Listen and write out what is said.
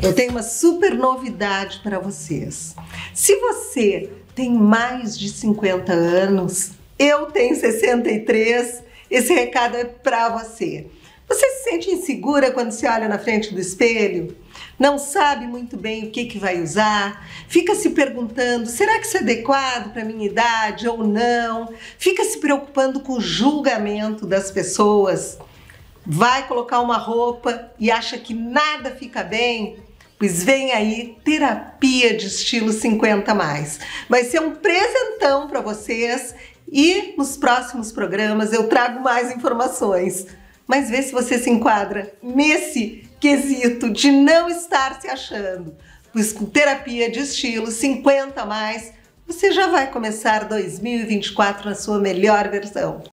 Eu tenho uma super novidade para vocês. Se você tem mais de 50 anos, eu tenho 63, esse recado é para você. Você se sente insegura quando se olha na frente do espelho? Não sabe muito bem o que, que vai usar? Fica se perguntando: será que isso é adequado para minha idade ou não? Fica se preocupando com o julgamento das pessoas? Vai colocar uma roupa e acha que nada fica bem? Pois vem aí terapia de estilo 50 mais. Vai ser um presentão para vocês e nos próximos programas eu trago mais informações mas vê se você se enquadra nesse quesito de não estar se achando. Pois com terapia de estilo 50 a mais, você já vai começar 2024 na sua melhor versão.